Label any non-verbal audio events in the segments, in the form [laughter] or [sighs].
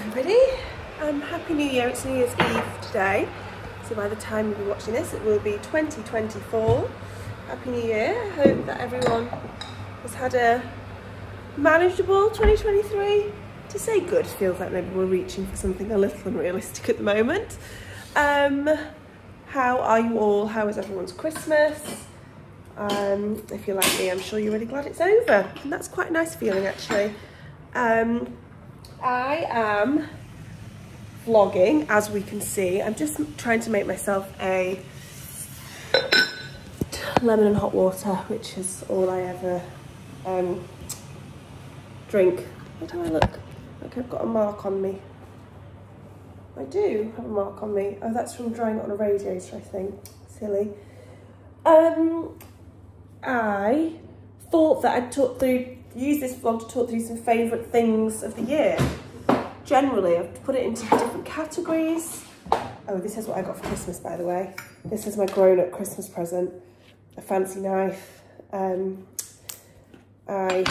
everybody. Um, Happy New Year, it's New Year's Eve today. So by the time you'll be watching this, it will be 2024. Happy New Year. I hope that everyone has had a manageable 2023. To say good feels like maybe we're reaching for something a little unrealistic at the moment. Um, how are you all? How is everyone's Christmas? Um, if you're like me, I'm sure you're really glad it's over. And that's quite a nice feeling actually. Um, I am vlogging, as we can see. I'm just trying to make myself a lemon and hot water, which is all I ever um, drink. What do I look? Like I've got a mark on me. I do have a mark on me. Oh, that's from drying it on a radiator, I think. Silly. Um, I thought that I'd talk through use this vlog to talk through some favourite things of the year. Generally, I've put it into different categories. Oh, this is what I got for Christmas, by the way. This is my grown-up Christmas present. A fancy knife. Um, I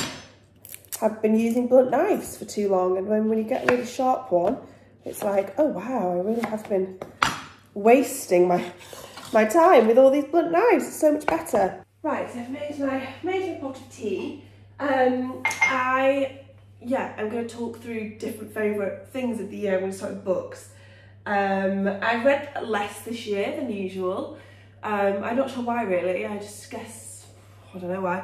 have been using blunt knives for too long, and when, when you get a really sharp one, it's like, oh wow, I really have been wasting my my time with all these blunt knives. It's so much better. Right, so I've made my made my pot of tea. Um, I, yeah, I'm going to talk through different favourite things of the year. I'm going to start with books. Um, I read less this year than usual. Um, I'm not sure why really, I just guess, I don't know why.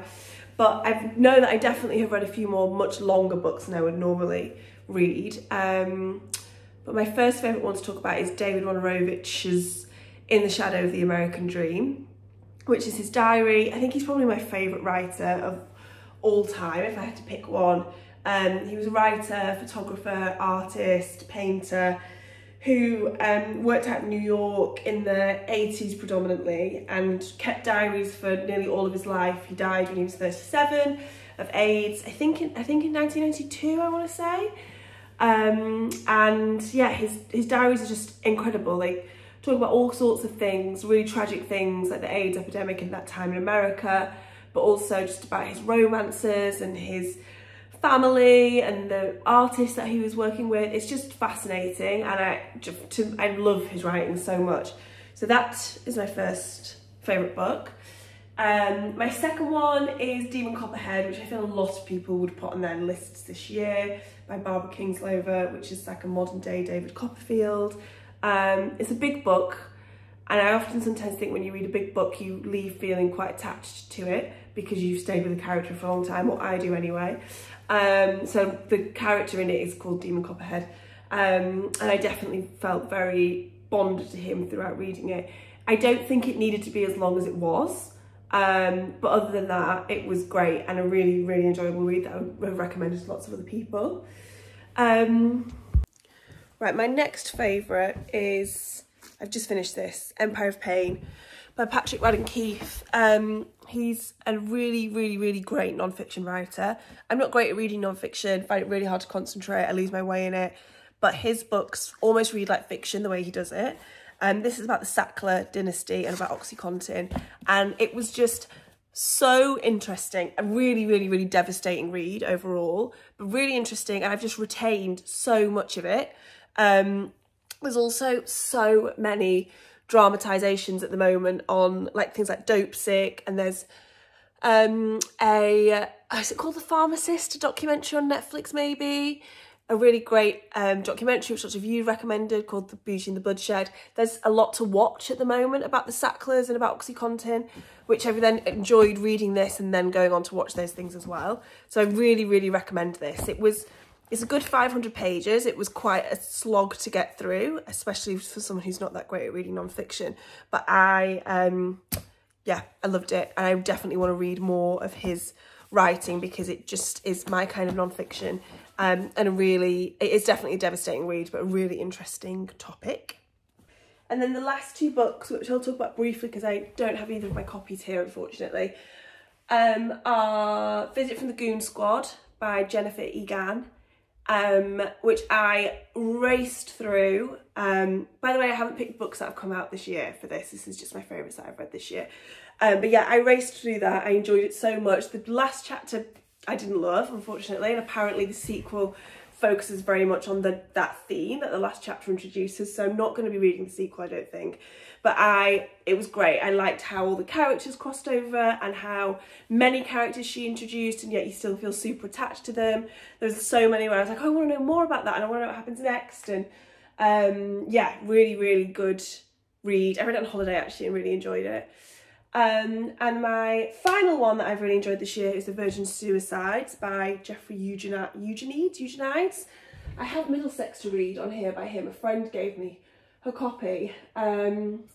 But I know that I definitely have read a few more much longer books than I would normally read. Um, but my first favourite one to talk about is David Wojnarowicz's In the Shadow of the American Dream, which is his diary. I think he's probably my favourite writer of all time if I had to pick one. Um, he was a writer, photographer, artist, painter who um, worked out in New York in the 80s predominantly and kept diaries for nearly all of his life. He died when he was 37 of AIDS, I think in, I think in 1992 I want to say. Um, and yeah, his, his diaries are just incredible. Like talk about all sorts of things, really tragic things like the AIDS epidemic in that time in America, but also just about his romances and his family and the artists that he was working with. It's just fascinating and I, I love his writing so much. So that is my first favourite book. Um, my second one is Demon Copperhead, which I feel a lot of people would put on their lists this year, by Barbara Kingsolver, which is like a modern day David Copperfield. Um, it's a big book, and I often sometimes think when you read a big book, you leave feeling quite attached to it because you've stayed with the character for a long time, or I do anyway. Um, so the character in it is called Demon Copperhead. Um, and I definitely felt very bonded to him throughout reading it. I don't think it needed to be as long as it was. Um, but other than that, it was great and a really, really enjoyable read that I would recommend to lots of other people. Um, right, my next favourite is, I've just finished this, Empire of Pain by Patrick Radden Keefe. Um, he's a really, really, really great non-fiction writer. I'm not great at reading non-fiction, find it really hard to concentrate, I lose my way in it. But his books almost read like fiction the way he does it. And um, this is about the Sackler dynasty and about Oxycontin. And it was just so interesting. A really, really, really devastating read overall, but really interesting. And I've just retained so much of it. Um, there's also so many dramatizations at the moment on like things like Dopesick and there's um a uh, is it called The Pharmacist, a documentary on Netflix maybe a really great um, documentary which lots of you recommended called The Beauty and the Bloodshed. There's a lot to watch at the moment about the Sacklers and about Oxycontin, which I've then enjoyed reading this and then going on to watch those things as well. So I really, really recommend this. It was it's a good 500 pages. It was quite a slog to get through, especially for someone who's not that great at reading non-fiction. But I, um, yeah, I loved it. And I definitely want to read more of his writing because it just is my kind of non-fiction. Um, and a really, it is definitely a devastating read, but a really interesting topic. And then the last two books, which I'll talk about briefly because I don't have either of my copies here, unfortunately, um, are Visit from the Goon Squad by Jennifer Egan um, which I raced through. Um, by the way, I haven't picked books that have come out this year for this. This is just my favourites that I've read this year. Um, but yeah, I raced through that. I enjoyed it so much. The last chapter I didn't love, unfortunately, and apparently the sequel focuses very much on the that theme that the last chapter introduces. So I'm not going to be reading the sequel, I don't think. But I, it was great. I liked how all the characters crossed over and how many characters she introduced, and yet you still feel super attached to them. There's so many where I was like, oh, I want to know more about that, and I want to know what happens next. And um, yeah, really, really good read. I read it on holiday actually and really enjoyed it. Um, and my final one that I've really enjoyed this year is The Virgin Suicides by Jeffrey Eugenides. Eugenides. I have Middlesex to read on here by him. A friend gave me her copy, um,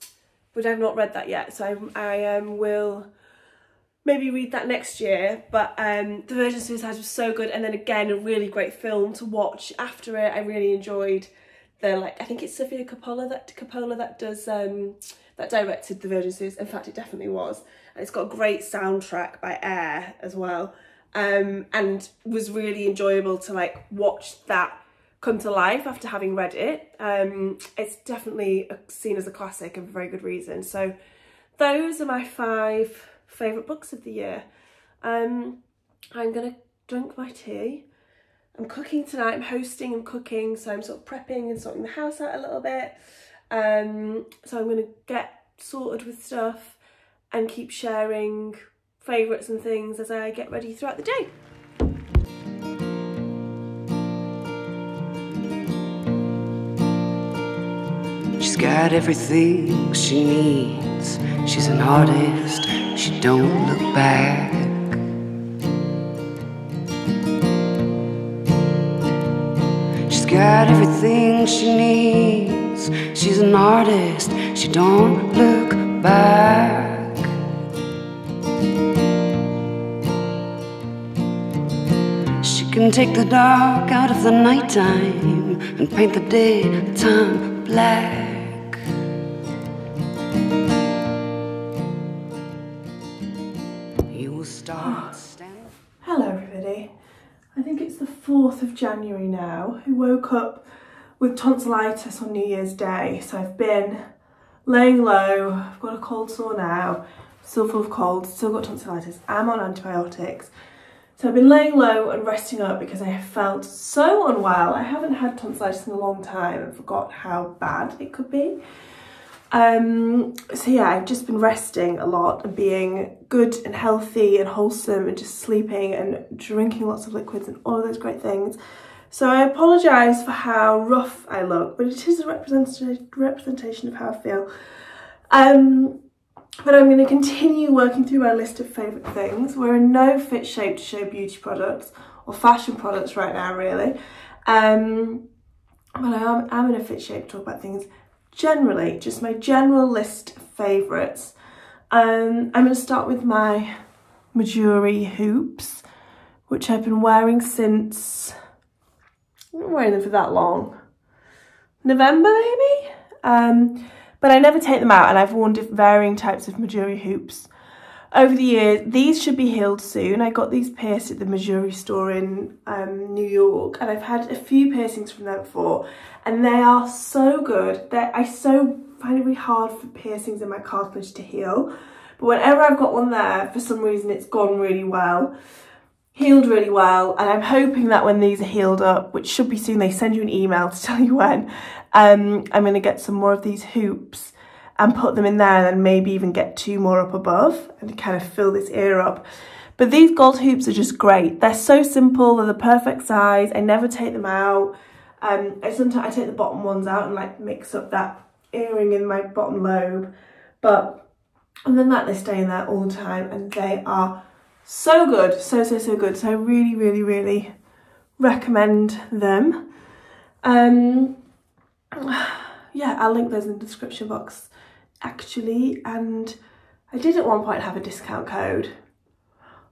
but I've not read that yet. So I, I um, will maybe read that next year. But um, The Virgin Suicides was so good. And then again, a really great film to watch after it. I really enjoyed the, like, I think it's Sofia Coppola that, Coppola that does... Um, that directed The Virgin. In fact, it definitely was. And it's got a great soundtrack by Air as well. Um, and was really enjoyable to like watch that come to life after having read it. Um, it's definitely seen as a classic and for very good reason. So those are my five favourite books of the year. Um, I'm going to drink my tea. I'm cooking tonight, I'm hosting and cooking, so I'm sort of prepping and sorting the house out a little bit. Um, so I'm going to get sorted with stuff and keep sharing favourites and things as I get ready throughout the day. Got everything she needs. She's an artist, she don't look back. She's got everything she needs. She's an artist, she don't look back. She can take the dark out of the nighttime and paint the daytime black. 4th of January now. I woke up with tonsillitis on New Year's Day. So I've been laying low, I've got a cold sore now, still full of cold, still got tonsillitis, I'm on antibiotics. So I've been laying low and resting up because I have felt so unwell. I haven't had tonsillitis in a long time and forgot how bad it could be. Um, so yeah, I've just been resting a lot and being good and healthy and wholesome and just sleeping and drinking lots of liquids and all of those great things. So I apologise for how rough I look, but it is a representation of how I feel. Um, but I'm going to continue working through my list of favourite things. We're in no fit shape to show beauty products or fashion products right now, really. Um, but I am, am in a fit shape to talk about things generally, just my general list of favourites. Um, I'm going to start with my Mejuri hoops, which I've been wearing since I've been wearing them for that long. November maybe? Um, but I never take them out and I've worn varying types of Mejuri hoops over the years. These should be healed soon. I got these pierced at the Mejuri store in um, New York and I've had a few piercings from them before and they are so good. They're, I so find it really hard for piercings in my cartilage to heal. But whenever I've got one there, for some reason it's gone really well healed really well and I'm hoping that when these are healed up, which should be soon, they send you an email to tell you when, um, I'm going to get some more of these hoops and put them in there and then maybe even get two more up above and kind of fill this ear up. But these gold hoops are just great. They're so simple, they're the perfect size. I never take them out. Um, I sometimes I take the bottom ones out and like mix up that earring in my bottom lobe. But other than that, they stay in there all the time and they are so good, so, so, so good. So I really, really, really recommend them. Um, [sighs] yeah, I'll link those in the description box actually. And I did at one point have a discount code.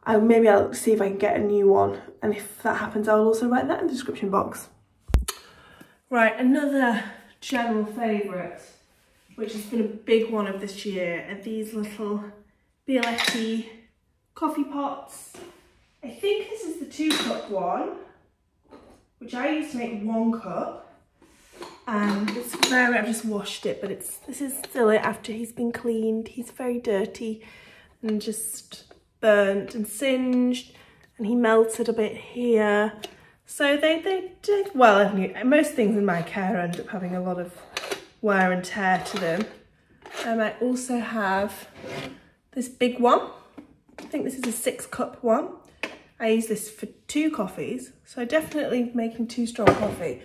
I, maybe I'll see if I can get a new one. And if that happens, I'll also write that in the description box. Right, another general favourite, which has been a big one of this year, are these little Bialetti coffee pots. I think this is the two cup one, which I used to make one cup. And it's very, I've just washed it, but it's this is still it after he's been cleaned. He's very dirty and just burnt and singed and he melted a bit here. So they, they did well. Most things in my care end up having a lot of wear and tear to them. And I also have this big one. I think this is a six cup one. I use this for two coffees. So definitely making two strong coffee.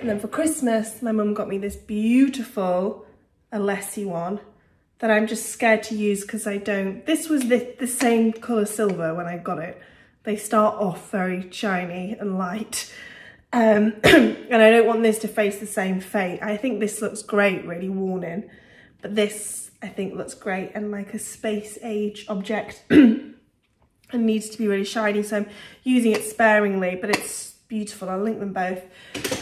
And then for Christmas, my mum got me this beautiful Alessi one that I'm just scared to use because I don't, this was the, the same colour silver when I got it. They start off very shiny and light. Um, [clears throat] and I don't want this to face the same fate. I think this looks great, really worn in. But this, I think, looks great and like a space age object [clears throat] and needs to be really shiny. So I'm using it sparingly, but it's beautiful. I'll link them both.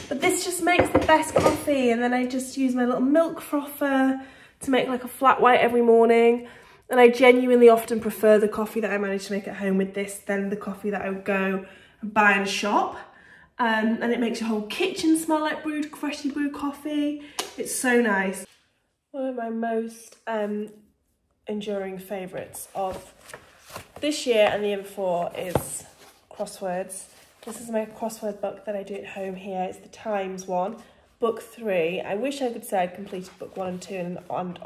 But this just makes the best coffee. And then I just use my little milk frother to make like a flat white every morning. And I genuinely often prefer the coffee that I manage to make at home with this than the coffee that I would go and buy in a shop. Um, and it makes your whole kitchen smell like brewed, freshly brewed coffee. It's so nice. One of my most um, enduring favourites of this year and the year before is crosswords. This is my crossword book that I do at home here. It's the Times one, book three. I wish I could say I'd completed book one and two and on,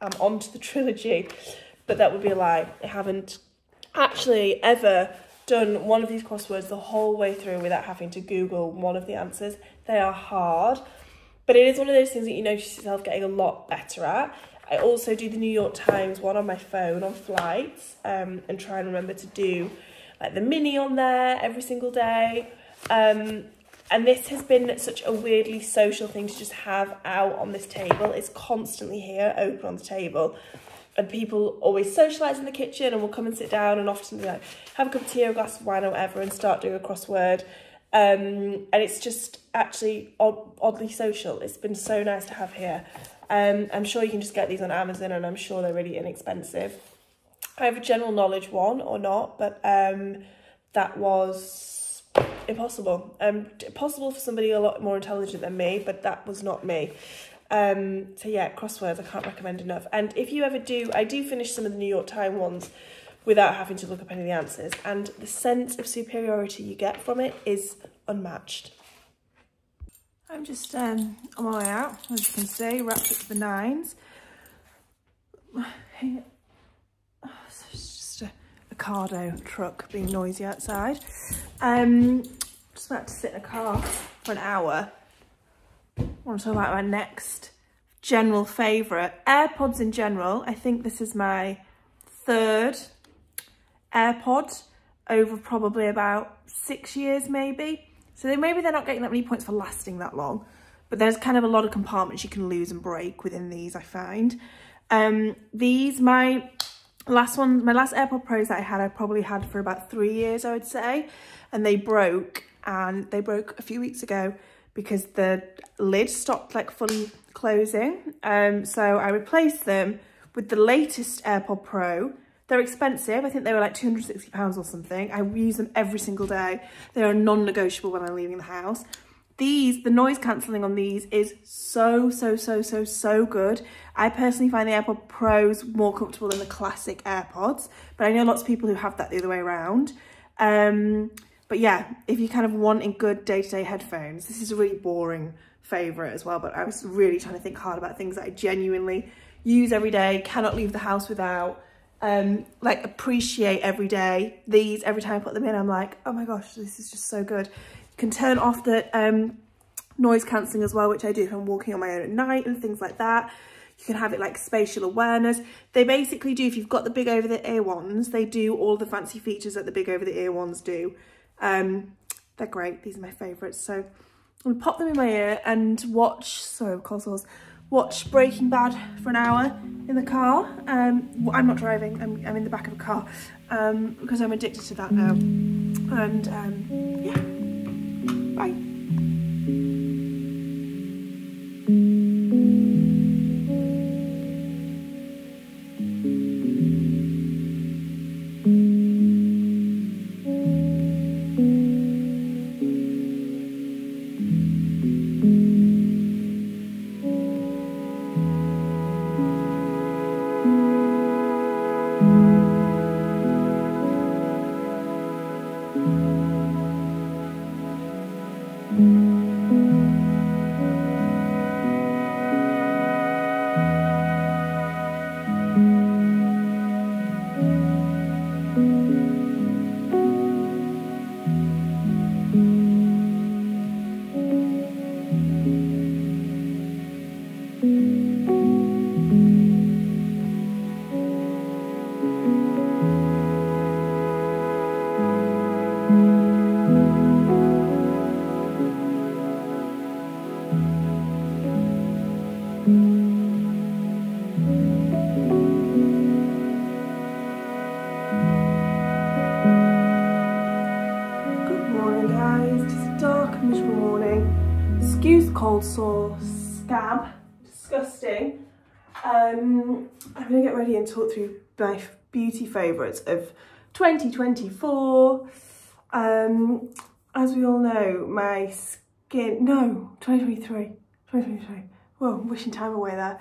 I'm on to the [laughs] trilogy but that would be a lie. I haven't actually ever done one of these crosswords the whole way through without having to Google one of the answers. They are hard, but it is one of those things that you notice yourself getting a lot better at. I also do the New York Times one on my phone on flights um, and try and remember to do like the mini on there every single day. Um, and this has been such a weirdly social thing to just have out on this table. It's constantly here, open on the table and people always socialise in the kitchen and will come and sit down and often like have a cup of tea or a glass of wine or whatever and start doing a crossword. Um, and it's just actually odd, oddly social. It's been so nice to have here. Um, I'm sure you can just get these on Amazon and I'm sure they're really inexpensive. I have a general knowledge one or not, but um, that was impossible. Um, possible for somebody a lot more intelligent than me, but that was not me. Um, so yeah, crosswords I can't recommend enough. And if you ever do, I do finish some of the New York Times ones without having to look up any of the answers. And the sense of superiority you get from it is unmatched. I'm just um, on my way out, as you can see, wrapped up the nines. [sighs] Ocado truck being noisy outside. Um, just about to sit in a car for an hour I want to talk about my next general favourite. AirPods in general, I think this is my third AirPod over probably about six years maybe. So maybe they're not getting that many points for lasting that long, but there's kind of a lot of compartments you can lose and break within these, I find. Um, these, my last one, my last AirPod Pros that I had, I probably had for about three years, I would say, and they broke, and they broke a few weeks ago because the lid stopped like fully closing. Um, so I replaced them with the latest AirPod Pro. They're expensive. I think they were like 260 pounds or something. I use them every single day. They are non-negotiable when I'm leaving the house. These, the noise cancelling on these is so, so, so, so, so good. I personally find the AirPod Pros more comfortable than the classic AirPods, but I know lots of people who have that the other way around. Um, but yeah, if you're kind of wanting good day-to-day -day headphones, this is a really boring favourite as well, but I was really trying to think hard about things that I genuinely use every day, cannot leave the house without, um, like appreciate every day. These, every time I put them in, I'm like, oh my gosh, this is just so good. Can turn off the um, noise cancelling as well, which I do if I'm walking on my own at night and things like that. You can have it like spatial awareness. They basically do, if you've got the big over the ear ones, they do all the fancy features that the big over the ear ones do. Um, they're great. These are my favourites. So I'm gonna pop them in my ear and watch, sorry, consoles, watch Breaking Bad for an hour in the car. Um, I'm not driving, I'm, I'm in the back of a car um, because I'm addicted to that now. And um, yeah, Um, I'm going to get ready and talk through my beauty favourites of 2024. Um, as we all know, my skin, no, 2023, 2023. Whoa, I'm wishing time away there.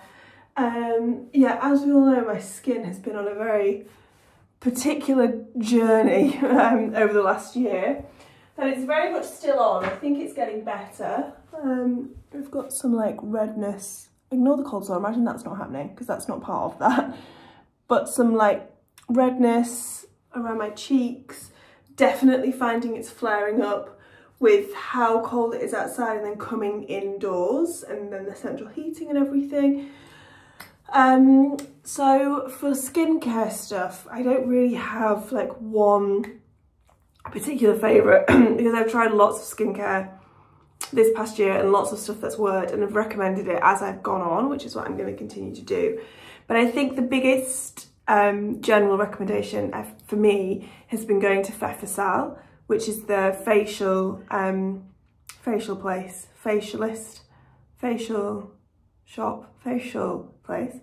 Um, yeah, as we all know, my skin has been on a very particular journey [laughs] um, over the last year. And it's very much still on. I think it's getting better. Um, I've got some like redness. Ignore the cold sore. Imagine that's not happening because that's not part of that. But some like redness around my cheeks. Definitely finding it's flaring up with how cold it is outside and then coming indoors and then the central heating and everything. Um, so for skincare stuff, I don't really have like one particular favourite [clears throat] because I've tried lots of skincare this past year and lots of stuff that's worked and I've recommended it as I've gone on, which is what I'm going to continue to do. But I think the biggest um, general recommendation for me has been going to Pfeffer Sal, which is the facial um, facial place, facialist, facial shop, facial place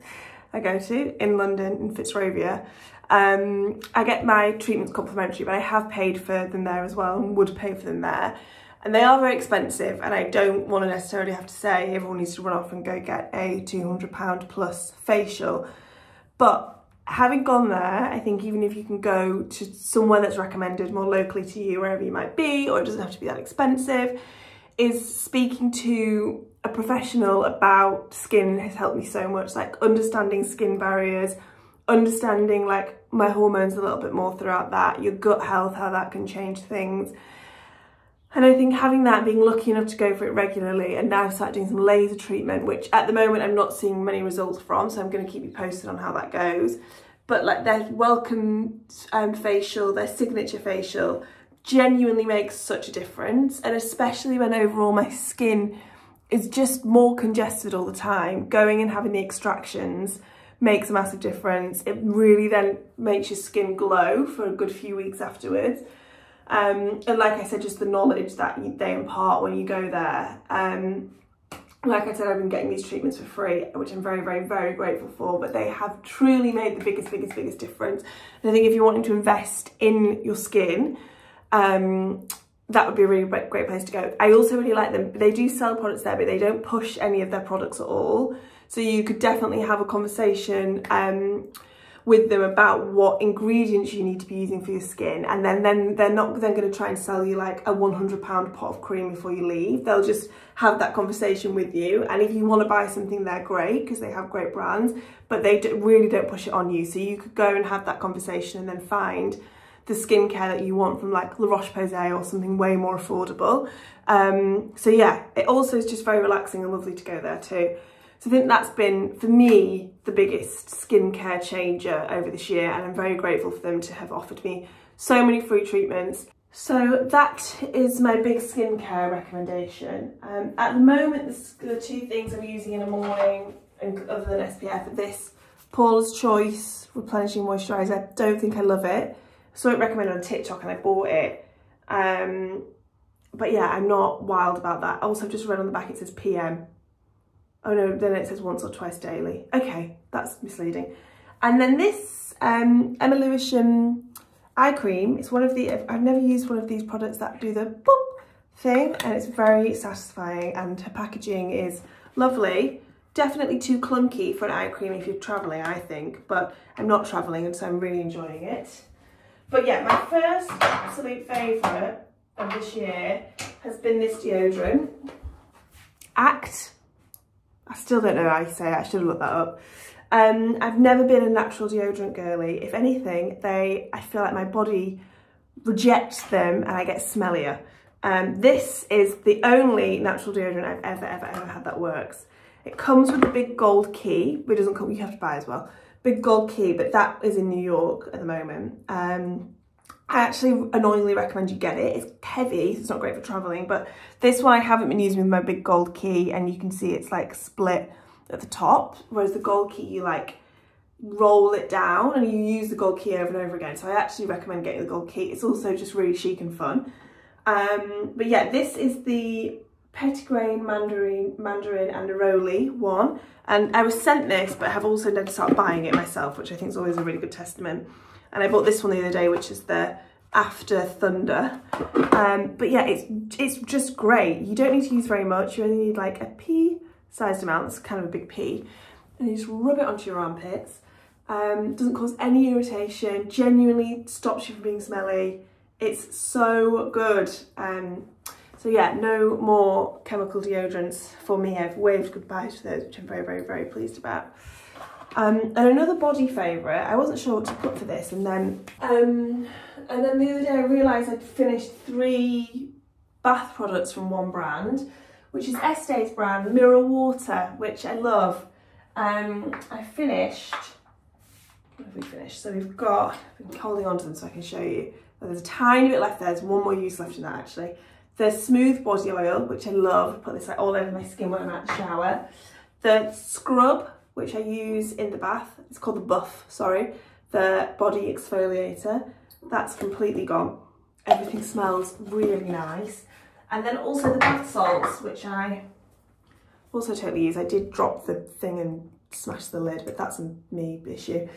I go to in London, in Fitzrovia. Um, I get my treatments complimentary, but I have paid for them there as well and would pay for them there. And they are very expensive and I don't want to necessarily have to say everyone needs to run off and go get a £200 plus facial. But having gone there, I think even if you can go to somewhere that's recommended more locally to you, wherever you might be, or it doesn't have to be that expensive, is speaking to a professional about skin has helped me so much, like understanding skin barriers, understanding like my hormones a little bit more throughout that, your gut health, how that can change things. And I think having that, being lucky enough to go for it regularly and now start doing some laser treatment, which at the moment I'm not seeing many results from, so I'm going to keep you posted on how that goes. But like their welcome um, facial, their signature facial, genuinely makes such a difference. And especially when overall my skin is just more congested all the time, going and having the extractions makes a massive difference. It really then makes your skin glow for a good few weeks afterwards. Um, and like I said, just the knowledge that they impart when you go there. Um, like I said, I've been getting these treatments for free, which I'm very, very, very grateful for, but they have truly made the biggest, biggest, biggest difference. And I think if you're wanting to invest in your skin, um, that would be a really great place to go. I also really like them. They do sell products there, but they don't push any of their products at all. So you could definitely have a conversation um, with them about what ingredients you need to be using for your skin. And then, then they're not then going to try and sell you like a 100 pound pot of cream before you leave. They'll just have that conversation with you. And if you want to buy something, they're great because they have great brands, but they really don't push it on you. So you could go and have that conversation and then find the skincare that you want from like La Roche-Posay or something way more affordable. Um, so yeah, it also is just very relaxing and lovely to go there too. So I think that's been, for me, the biggest skincare changer over this year and I'm very grateful for them to have offered me so many free treatments. So that is my big skincare recommendation. Um, at the moment, the two things I'm using in the morning, and other than SPF, this Paula's Choice Replenishing Moisturiser. I don't think I love it. So I saw it recommended on TikTok and I bought it. Um, but yeah, I'm not wild about that. Also, I've just read on the back it says PM. Oh no, then it says once or twice daily. Okay, that's misleading. And then this um, Emma Lewisham eye cream. It's one of the, I've never used one of these products that do the boop thing and it's very satisfying and her packaging is lovely. Definitely too clunky for an eye cream if you're traveling, I think, but I'm not traveling and so I'm really enjoying it. But yeah, my first absolute favourite of this year has been this deodorant. AKT I still don't know how you say it, I should have looked that up. Um, I've never been a natural deodorant girly. If anything, they, I feel like my body rejects them and I get smellier. Um, this is the only natural deodorant I've ever, ever, ever had that works. It comes with a big gold key, which doesn't come, you have to buy as well. Big gold key, but that is in New York at the moment. Um, I actually annoyingly recommend you get it. It's heavy, so it's not great for traveling, but this one I haven't been using with my big gold key and you can see it's like split at the top, whereas the gold key you like roll it down and you use the gold key over and over again. So I actually recommend getting the gold key. It's also just really chic and fun. Um, but yeah, this is the Petitgrain Mandarin, Mandarin and Neroli one. And I was sent this, but have also then started buying it myself, which I think is always a really good testament. And I bought this one the other day, which is the After Thunder. Um, but yeah, it's it's just great. You don't need to use very much. You only need like a pea sized amount. That's kind of a big pea. And you just rub it onto your armpits. Um, doesn't cause any irritation. Genuinely stops you from being smelly. It's so good. Um, so yeah, no more chemical deodorants for me. I've waved goodbye to those, which I'm very, very, very pleased about. Um, and another body favourite, I wasn't sure what to put for this, and then um, and then the other day I realised I'd finished three bath products from one brand, which is Estee's brand Mirror Water, which I love. Um, I finished. What have we finished? So we've got. I've been holding on to them so I can show you. Well, there's a tiny bit left there. There's one more use left in that actually. The smooth body oil, which I love. I put this like all over my skin when I'm at the shower. The scrub which I use in the bath. It's called the Buff, sorry, the body exfoliator. That's completely gone. Everything smells really nice. And then also the bath salts, which I also totally use. I did drop the thing and smash the lid, but that's a me issue.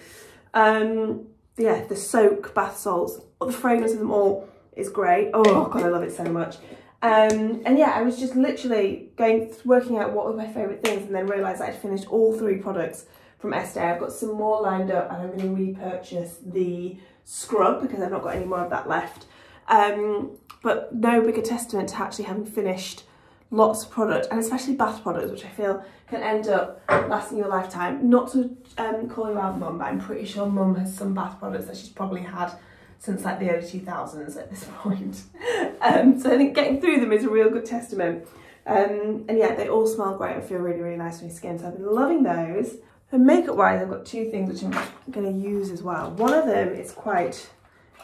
Um, yeah, the soak bath salts, the fragrance of them all is great. Oh God, I love it so much. Um, and yeah, I was just literally going, working out what were my favourite things and then realised I'd finished all three products from Estee. I've got some more lined up and I'm going to repurchase the scrub because I've not got any more of that left. Um, but no bigger testament to actually having finished lots of product and especially bath products which I feel can end up lasting your lifetime. Not to um, call you out mum but I'm pretty sure mum has some bath products that she's probably had since like the early 2000s at this [laughs] point. um, so I think getting through them is a real good testament. Um, and yeah, they all smell great and feel really, really nice on your skin. So I've been loving those. And makeup wise, I've got two things which I'm going to use as well. One of them is quite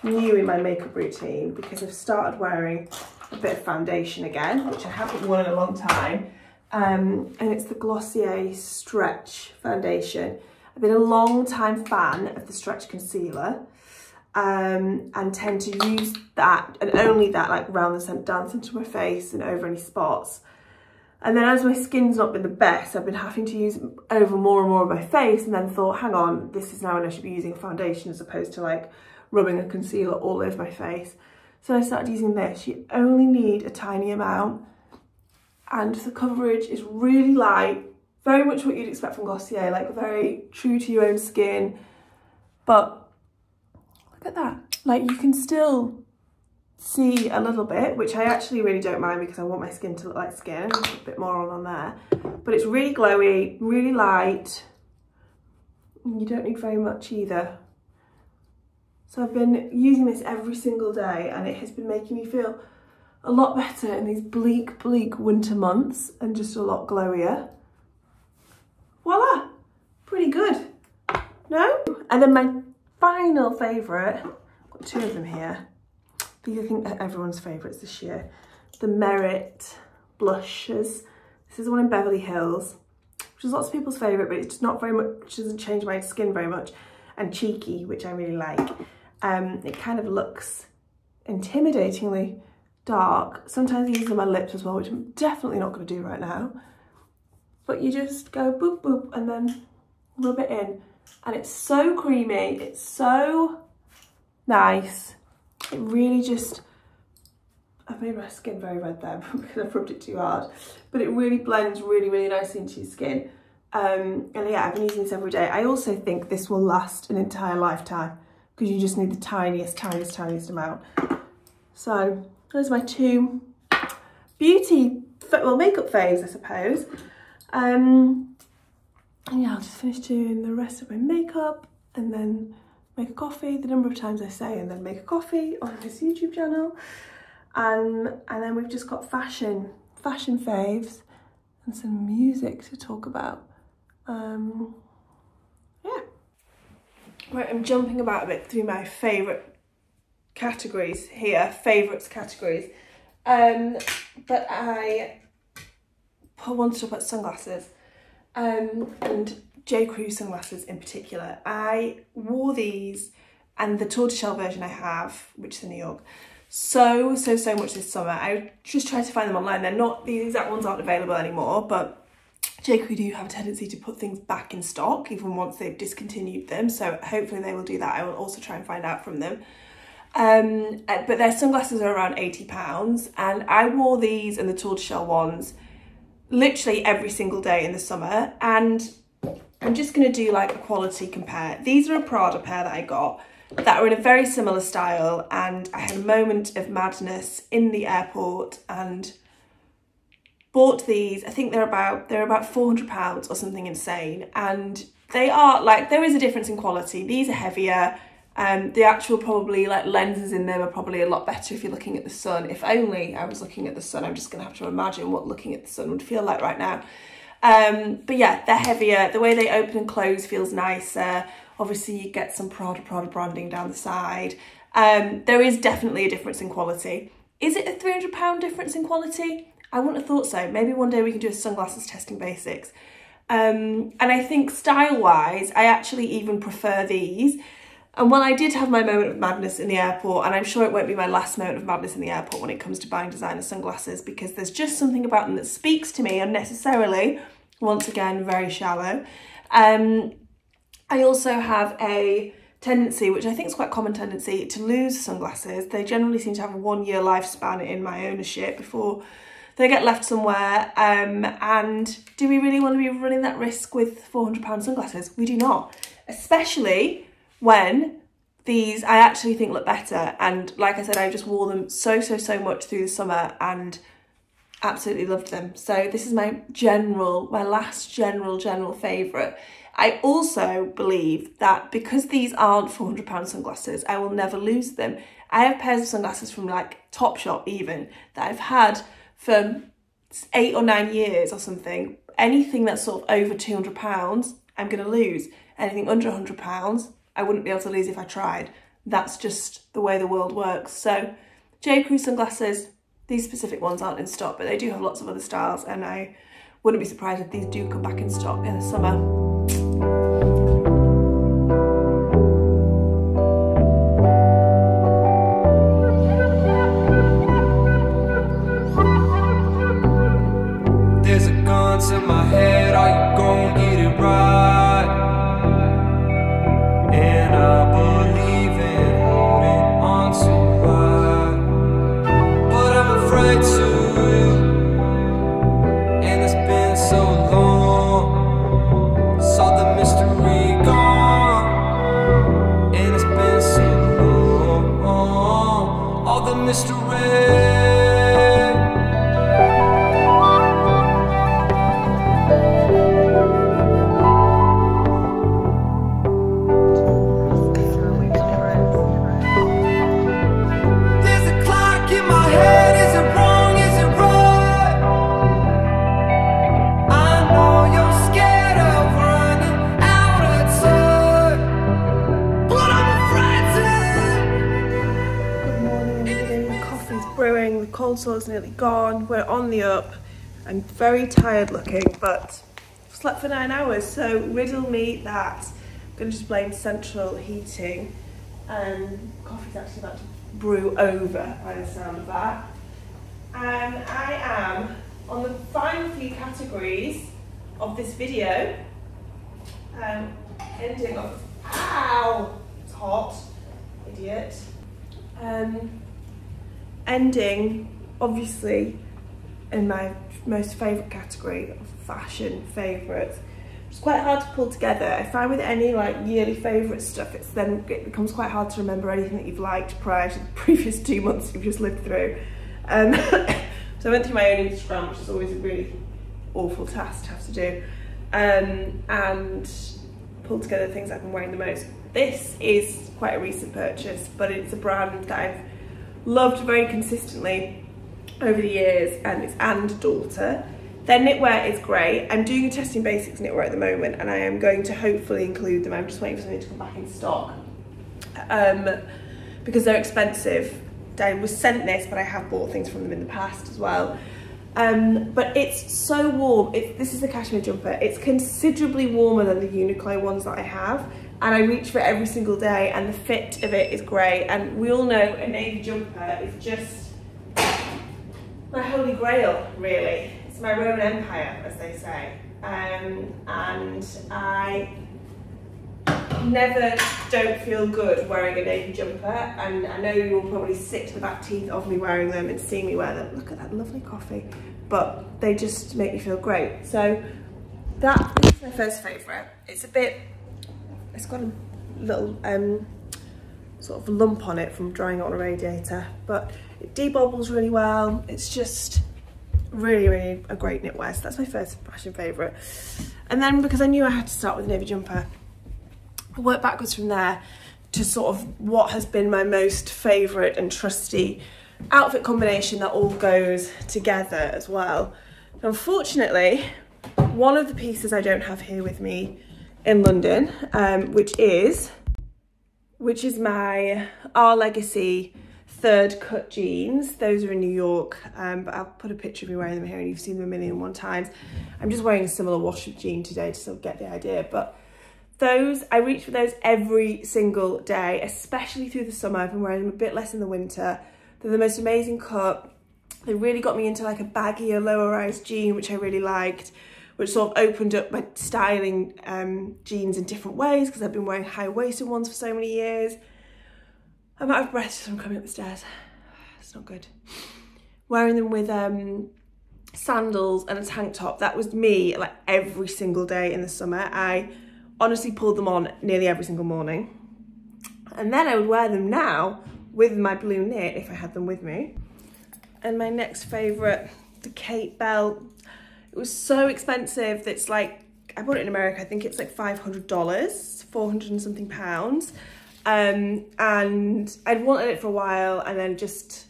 new in my makeup routine because I've started wearing a bit of foundation again, which I haven't worn in a long time. Um, and it's the Glossier Stretch Foundation. I've been a long time fan of the Stretch Concealer um, and tend to use that and only that like around the center, down into my face and over any spots. And then as my skin's not been the best, I've been having to use over more and more of my face and then thought, hang on, this is now when I should be using a foundation as opposed to like rubbing a concealer all over my face. So I started using this. You only need a tiny amount and the coverage is really light, very much what you'd expect from Glossier, like very true to your own skin, but Look at that. Like you can still see a little bit, which I actually really don't mind because I want my skin to look like skin. a bit more on there. But it's really glowy, really light. You don't need very much either. So I've been using this every single day and it has been making me feel a lot better in these bleak, bleak winter months and just a lot glowier. Voila, pretty good. No? And then my final favourite, got two of them here. These I think are everyone's favourites this year. The Merit blushes. This is one in Beverly Hills, which is lots of people's favourite, but it's not very much, doesn't change my skin very much. And cheeky, which I really like. Um, it kind of looks intimidatingly dark. Sometimes I use them on my lips as well, which I'm definitely not going to do right now. But you just go boop boop and then rub it in and it's so creamy it's so nice. It really just I've made my skin very red there [laughs] because I've rubbed it too hard. But it really blends really really nicely into your skin. Um, and yeah I've been using this every day. I also think this will last an entire lifetime because you just need the tiniest tiniest tiniest amount. So those are my two beauty well makeup faves I suppose. Um, and yeah, I'll just finish doing the rest of my makeup and then make a coffee, the number of times I say and then make a coffee on this YouTube channel. Um, and then we've just got fashion, fashion faves and some music to talk about. Um, yeah. Right, I'm jumping about a bit through my favourite categories here, favourites categories. Um, but I want to talk about sunglasses um, and J. Crew sunglasses in particular. I wore these and the tortoiseshell version I have, which is in New York, so, so, so much this summer. I just tried to find them online. They're not, the exact ones aren't available anymore, but J.Crew do have a tendency to put things back in stock even once they've discontinued them. So hopefully they will do that. I will also try and find out from them. Um, uh, but their sunglasses are around £80 and I wore these and the tortoiseshell ones literally every single day in the summer and I'm just going to do like a quality compare. These are a Prada pair that I got that are in a very similar style and I had a moment of madness in the airport and bought these. I think they're about they're about 400 pounds or something insane and they are like there is a difference in quality. These are heavier. Um, the actual probably like lenses in them are probably a lot better if you're looking at the sun. If only I was looking at the sun, I'm just gonna have to imagine what looking at the sun would feel like right now. Um, but yeah, they're heavier. The way they open and close feels nicer. Obviously you get some Prada Prada branding down the side. Um, there is definitely a difference in quality. Is it a £300 difference in quality? I wouldn't have thought so. Maybe one day we can do a sunglasses testing basics. Um, and I think style-wise, I actually even prefer these. And while I did have my moment of madness in the airport, and I'm sure it won't be my last moment of madness in the airport when it comes to buying designer sunglasses, because there's just something about them that speaks to me unnecessarily, once again, very shallow. Um, I also have a tendency, which I think is quite common tendency, to lose sunglasses. They generally seem to have a one year lifespan in my ownership before they get left somewhere. Um, and do we really want to be running that risk with £400 sunglasses? We do not, especially when these I actually think look better. And like I said, I just wore them so, so, so much through the summer and absolutely loved them. So this is my general, my last general, general favourite. I also believe that because these aren't £400 sunglasses, I will never lose them. I have pairs of sunglasses from like Topshop even that I've had for eight or nine years or something. Anything that's sort of over £200, I'm going to lose. Anything under £100, I wouldn't be able to lose if I tried. That's just the way the world works. So J. Crew sunglasses, these specific ones aren't in stock, but they do have lots of other styles and I wouldn't be surprised if these do come back in stock in the summer. Sore's nearly gone. We're on the up. I'm very tired looking, but slept for nine hours. So riddle me that. I'm gonna just blame central heating and coffee's actually about to brew over by the sound of that. And I am on the final few categories of this video. Um, ending off, ow, it's hot, idiot. Um, ending obviously in my most favourite category of fashion favourites. It's quite hard to pull together. If I find with any like yearly favourite stuff, it's then it becomes quite hard to remember anything that you've liked prior to the [laughs] previous two months you've just lived through. Um, [laughs] so I went through my own Instagram, which is always a really awful task to have to do, um, and pulled together things I've been wearing the most. This is quite a recent purchase, but it's a brand that I've loved very consistently over the years and it's and daughter their knitwear is great. I'm doing a testing basics knitwear at the moment and i am going to hopefully include them. I'm just waiting for something to come back in stock. Um, because they're expensive. I was sent this but i have bought things from them in the past as well. Um, but it's so warm. It, this is the cashmere jumper. It's considerably warmer than the uniqlo ones that i have and I reach for it every single day and the fit of it is great. And we all know a navy jumper is just my holy grail really. It's my Roman Empire as they say. Um, and I never don't feel good wearing a navy jumper and I know you'll probably sit to the back teeth of me wearing them and seeing me wear them. Look at that lovely coffee. But they just make me feel great. So that is my first favourite. It's a bit it's got a little um, sort of lump on it from drying it on a radiator, but it debobbles really well. It's just really, really a great knitwear. So that's my first fashion favourite. And then because I knew I had to start with a navy jumper, I worked backwards from there to sort of what has been my most favourite and trusty outfit combination that all goes together as well. Unfortunately, one of the pieces I don't have here with me in London, um, which is which is my Our Legacy third cut jeans. Those are in New York, um, but I'll put a picture of me wearing them here and you've seen them a million and one times. I'm just wearing a similar wash of jean today to sort of get the idea, but those, I reach for those every single day, especially through the summer. I've been wearing them a bit less in the winter. They're the most amazing cut. They really got me into like a baggier, lower rise jean, which I really liked which sort of opened up my styling um, jeans in different ways because I've been wearing high-waisted ones for so many years. I'm out of breath just from coming up the stairs. [sighs] It's not good. Wearing them with um, sandals and a tank top. That was me like every single day in the summer. I honestly pulled them on nearly every single morning. And then I would wear them now with my blue knit if I had them with me. And my next favourite, the Khaite belt it was so expensive that's like, I bought it in America, I think it's like $500, 400 and something pounds. Um, and I'd wanted it for a while and then just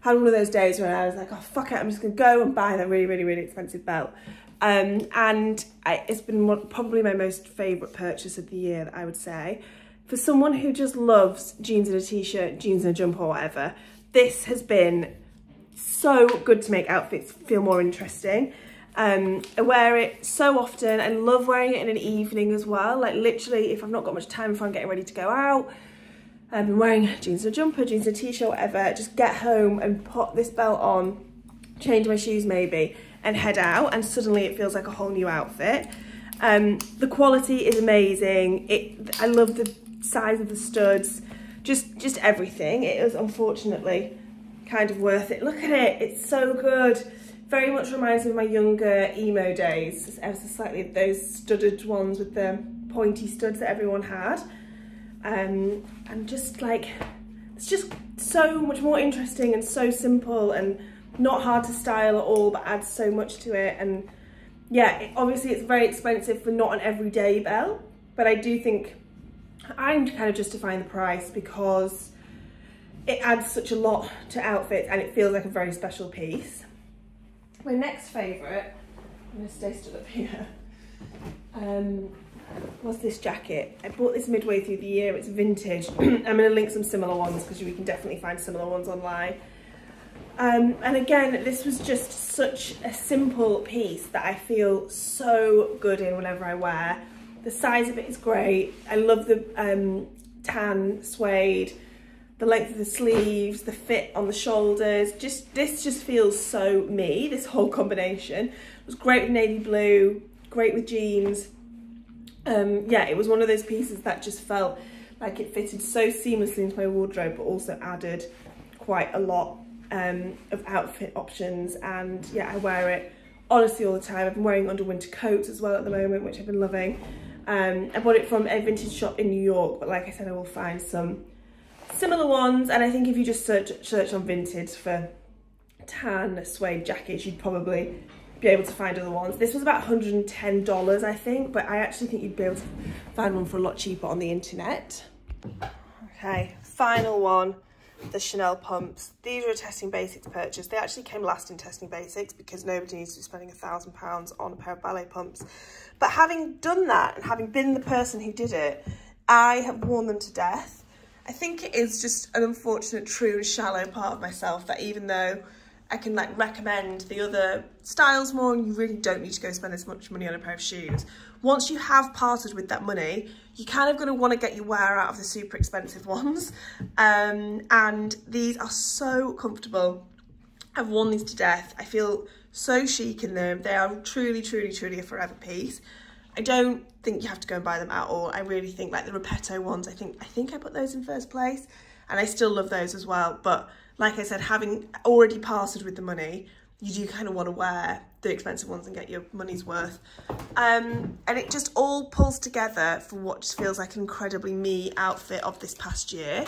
had one of those days when I was like, oh, fuck it, I'm just gonna go and buy that really, really, really expensive belt. Um, and I, it's been one, probably my most favourite purchase of the year, I would say. For someone who just loves jeans and a t-shirt, jeans and a jumper or whatever, this has been so good to make outfits feel more interesting. Um, I wear it so often. I love wearing it in an evening as well. Like literally, if I've not got much time, if I'm getting ready to go out, I've been wearing jeans and a jumper, jeans and a t-shirt, whatever. Just get home and put this belt on, change my shoes maybe, and head out. And suddenly it feels like a whole new outfit. Um, the quality is amazing. It, I love the size of the studs, just just everything. It is unfortunately kind of worth it. Look at it, it's so good very much reminds me of my younger emo days, ever slightly those studded ones with the pointy studs that everyone had. Um, and just like, it's just so much more interesting and so simple and not hard to style at all, but adds so much to it. And yeah, it, obviously it's very expensive for not an everyday belt, but I do think I'm kind of justifying the price because it adds such a lot to outfits and it feels like a very special piece. My next favourite, I'm going to stay stood up here, um, was this jacket. I bought this midway through the year, it's vintage. [clears throat] I'm going to link some similar ones because we can definitely find similar ones online. Um, and again, this was just such a simple piece that I feel so good in whenever I wear. The size of it is great. I love the um, tan suede the length of the sleeves, the fit on the shoulders. Just This just feels so me, this whole [laughs] combination. It was great with navy blue, great with jeans. Um, yeah, it was one of those pieces that just felt like it fitted so seamlessly into my wardrobe, but also added quite a lot um, of outfit options. And yeah, I wear it honestly all the time. I've been wearing under winter coats as well at the moment, which I've been loving. Um, I bought it from a vintage shop in New York, but like I said, I will find some similar ones and I think if you just search, search on Vinted for tan suede jackets you'd probably be able to find other ones. This was about $110 I think but I actually think you'd be able to find one for a lot cheaper on the internet. Okay, final one, the Chanel pumps. These are a Testing Basics purchase. They actually came last in Testing Basics because nobody needs to be spending a thousand pounds on a pair of ballet pumps. But having done that and having been the person who did it, I have worn them to death. I think it is just an unfortunate, true and shallow part of myself that even though I can like recommend the other styles more and you really don't need to go spend as much money on a pair of shoes. Once you have parted with that money, you're kind of going to want to get your wear out of the super expensive [laughs] ones. Um, and these are so comfortable. I've worn these to death. I feel so chic in them. They are truly, truly, truly a forever piece. I don't think you have to go and buy them at all. I really think like the Repetto ones, I think I think I put those in first place and I still love those as well. But like I said, having already parted with the money, you do kind of want to wear the expensive ones and get your money's worth. Um, and it just all pulls together for what just feels like an incredibly me outfit of this past year.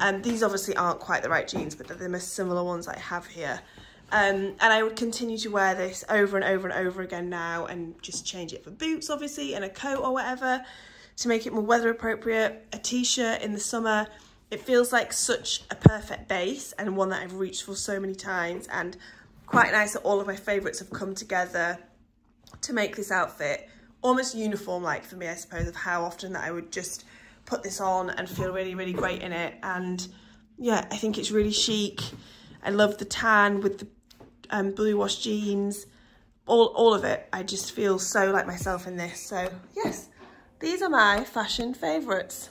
And um, these obviously aren't quite the right jeans, but they're the most similar ones I have here. Um, and I would continue to wear this over and over and over again now and just change it for boots, obviously, and a coat or whatever to make it more weather appropriate. A t-shirt in the summer it feels like such a perfect base and one that I've reached for so many times and quite nice that all of my favourites have come together to make this outfit almost uniform like for me I suppose of how often that I would just put this on and feel really really great in it and yeah I think it's really chic I love the tan with the um, blue wash jeans all, all of it. I just feel so like myself in this. So yes these are my fashion favourites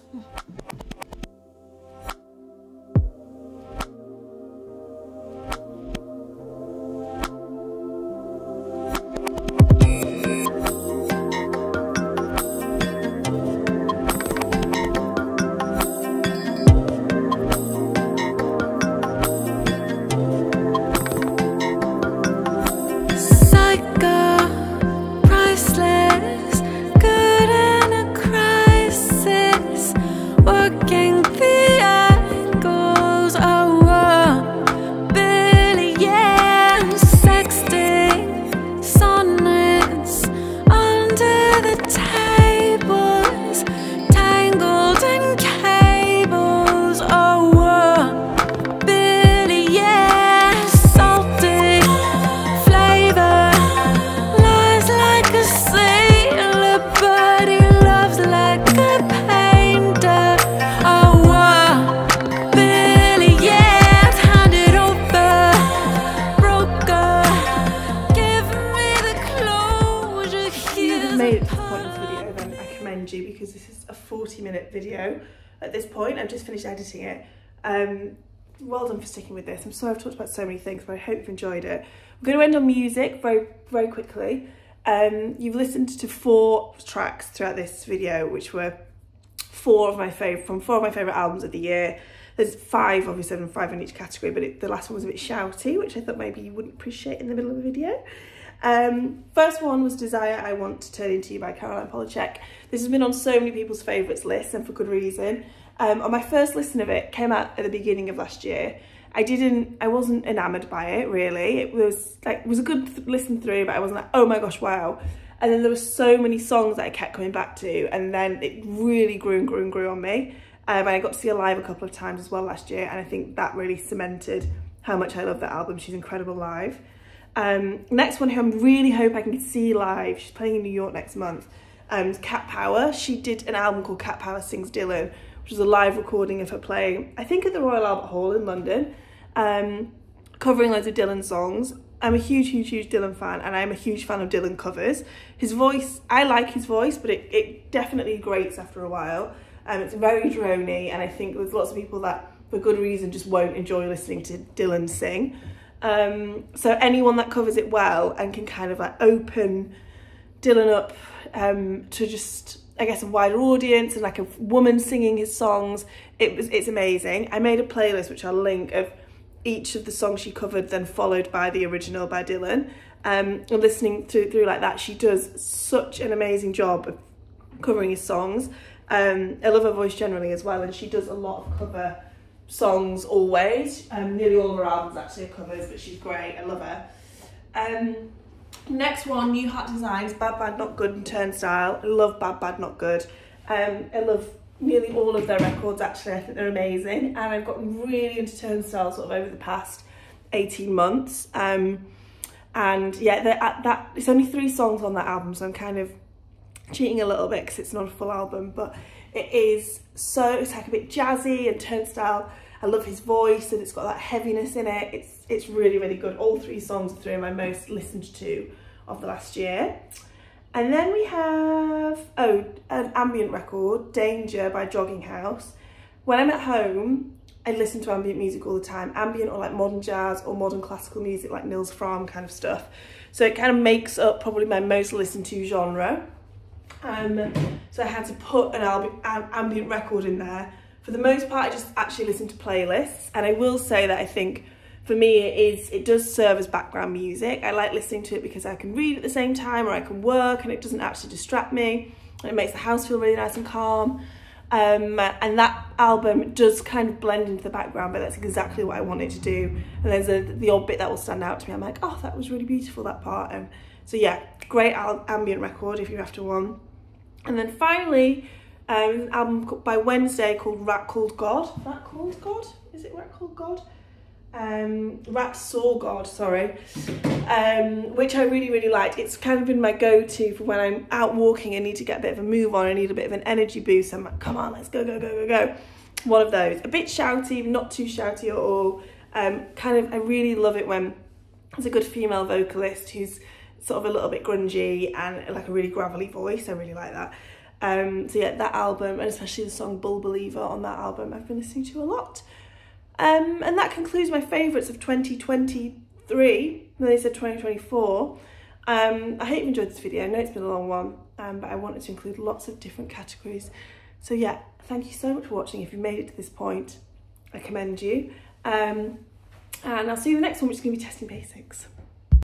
for sticking with this. I'm sorry I've talked about so many things, but I hope you've enjoyed it. We're going to end on music very, very quickly. Um, you've listened to four tracks throughout this video, which were four of my favorite from four of my favorite albums of the year. There's five, obviously, and five in each category, but it, the last one was a bit shouty, which I thought maybe you wouldn't appreciate in the middle of a video. Um, first one was Desire I Want to Turn Into You by Caroline Polachek. This has been on so many people's favourites lists and for good reason. Um, on my first listen of it, came out at the beginning of last year. I didn't, I wasn't enamoured by it really. It was like, it was a good th listen through, but I wasn't like, oh my gosh, wow. And then there were so many songs that I kept coming back to and then it really grew and grew and grew on me. Um, and I got to see her live a couple of times as well last year and I think that really cemented how much I love that album. She's incredible live. Um, next one who I'm really hope I can see live, she's playing in New York next month, um, Cat Power. She did an album called Cat Power Sings Dylan, which was a live recording of her playing, I think at the Royal Albert Hall in London, um, covering loads of Dylan songs. I'm a huge, huge, huge Dylan fan and I'm a huge fan of Dylan covers. His voice, I like his voice, but it, it definitely grates after a while. Um, it's very drony and I think there's lots of people that, for good reason, just won't enjoy listening to Dylan sing. Um, so anyone that covers it well and can kind of like open Dylan up um, to just, I guess, a wider audience and like a woman singing his songs, it was it's amazing. I made a playlist which I'll link of each of the songs she covered, then followed by the original by Dylan. Um, and listening through, through like that, she does such an amazing job of covering his songs. Um, I love her voice generally as well, and she does a lot of cover songs always. Um, nearly all of her albums actually are covers, but she's great. I love her. Um, next one, New Heart Designs, Bad Bad Not Good and Turnstile. I love Bad Bad Not Good. Um, I love nearly all of their records actually. I think they're amazing. And I've gotten really into Turnstile sort of over the past 18 months. Um, and yeah, at that it's only three songs on that album, so I'm kind of cheating a little bit because it's not a full album, but it is so, it's like a bit jazzy and turnstile. I love his voice and it's got that heaviness in it. It's it's really, really good. All three songs are three of my most listened to of the last year. And then we have, oh, an ambient record, Danger by Jogging House. When I'm at home, I listen to ambient music all the time. Ambient or like modern jazz or modern classical music like Nils Frahm kind of stuff. So it kind of makes up probably my most listened to genre. Um, so I had to put an ambient record in there. For the most part, I just actually listen to playlists. And I will say that I think for me it is it does serve as background music. I like listening to it because i can read at the same time or i can work and it doesn't actually distract me. And it makes the house feel really nice and calm. Um, and that album does kind of blend into the background but that's exactly what i wanted to do. And there's a, the odd bit that will stand out to me. I'm like oh that was really beautiful that part. And so yeah great ambient record if you're after one. And then finally um, an album by wednesday called rat called god. Rat called god? Is it rat called god um, Rat Saw God, sorry, um, which I really, really liked. It's kind of been my go-to for when I'm out walking and need to get a bit of a move on, I need a bit of an energy boost. I'm like, come on, let's go, go, go, go, go. One of those. A bit shouty, not too shouty at all. Um, kind of, I really love it when there's a good female vocalist who's sort of a little bit grungy and like a really gravelly voice. I really like that. Um, so yeah, that album, and especially the song Bull Believer on that album, I've been listening to a lot. Um, and that concludes my favourites of 2023. Then they said 2024. Um, I hope you enjoyed this video. I know it's been a long one, um, but I wanted to include lots of different categories. So yeah, thank you so much for watching. If you made it to this point, I commend you. Um, and I'll see you in the next one, which is going to be testing basics.